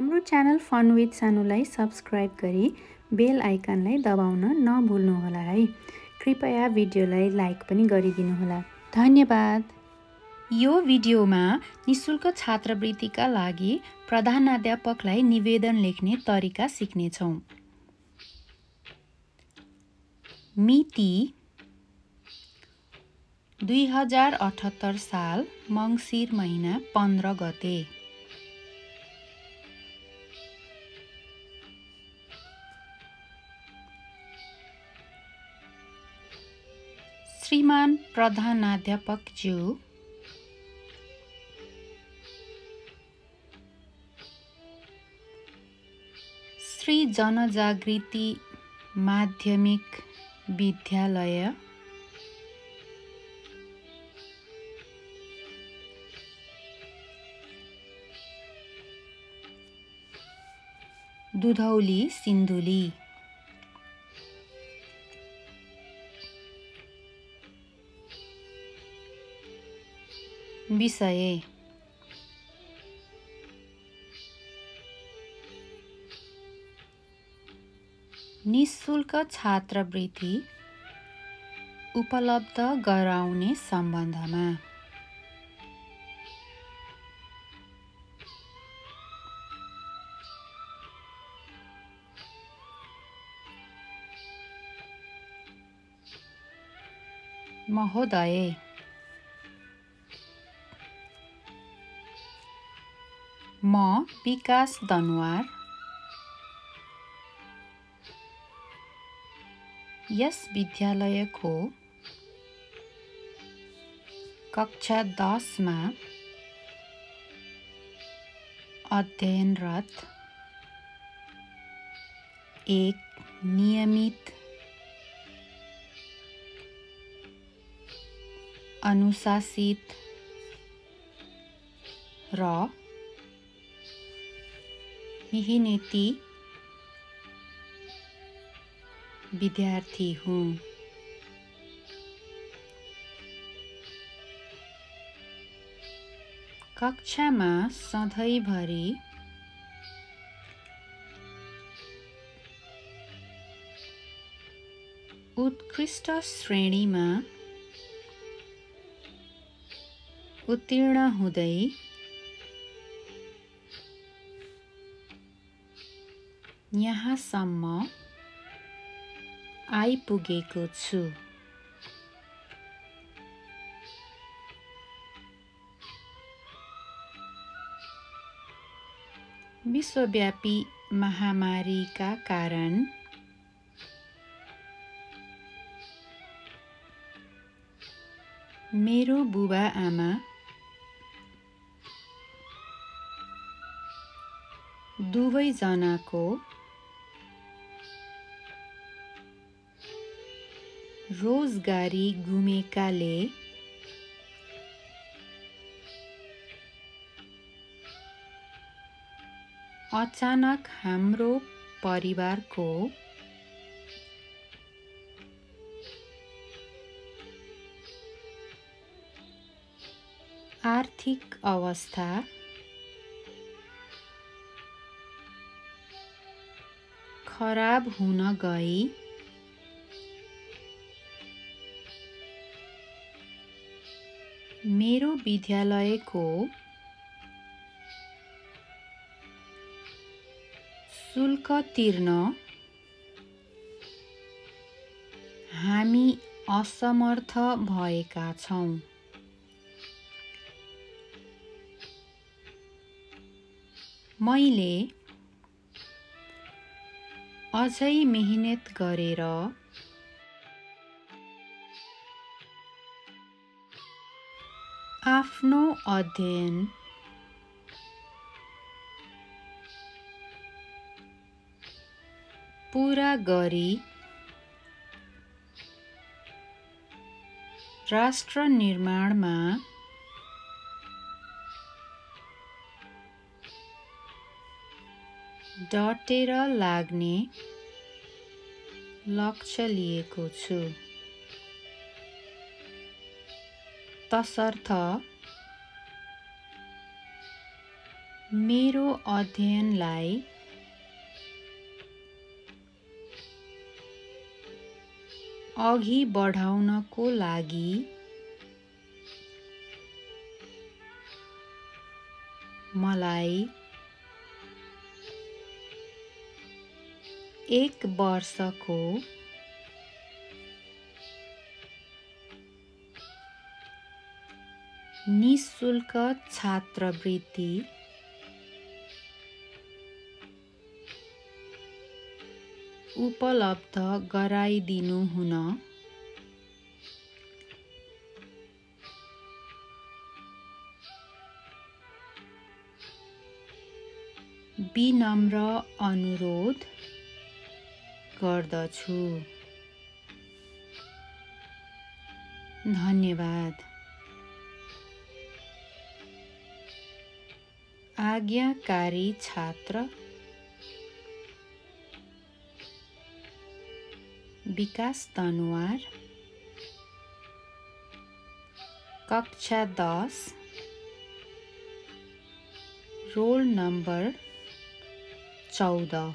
हाम्रो channel fun with सानुलाई subscribe गरी बेल आइकनलाई दबाउन नभुल्नुहोला है। कृपया भिडियोलाई लाइक पनि गरिदिनुहोला। धन्यवाद। यो भिडियोमा निशुल्क छात्रवृत्तिका लागि प्रधानाध्यापकलाई निवेदन लेख्ने तरिका सिक्नेछौँ। मिति दुई हजार अठहत्तर साल मङ्सिर महिना पन्ध्र गते। श्रीमान प्रधानाध्यापकज्यू श्री जनजागृति माध्यमिक विद्यालय। दुधौली सिन्धुली। विषय निशुल्क छात्रवृत्ति उपलब्ध गराउने सम्बन्धमा। महोदय म विकास दनवार। यस विद्यालयको कक्षा दसमा अध्ययनरत एक नियमित अनुशासित र मिहिनेती विद्यार्थी हुँ। कक्षामा सधैँभरि उत्कृष्ट श्रेणीमा उत्तीर्ण हुँदै यहाँसम्म आइपुगेको छु विश्वव्यापी महामारीका कारण मेरो बुबा आमा दुवैजनाको रोजगारी गुमेकाले अचानक हाम्रो परिवारको आर्थिक अवस्था खराब हुन गई। मेरो विद्यालयको शुल्क तिर्न हामी असमर्थ भएका छौँ। मैले अझै मेहनत गरेर आफ्नो अध्ययन। पुरा गरी राष्ट्र निर्माणमा डटेर लाग्ने लक्ष्य लिएको छु। तसर्थ मेरो अध्ययनलाई अघि बढाउनको लागि मलाई एक वर्षको निशुल्क छात्रवृत्ति। उपलब्ध गराइदिनु हुन। विनम्र अनुरोध गर्दछु। धन्यवाद। आज्ञाकारी छात्र। विकास तनवार। कक्षा दस। रोल नम्बर चौध।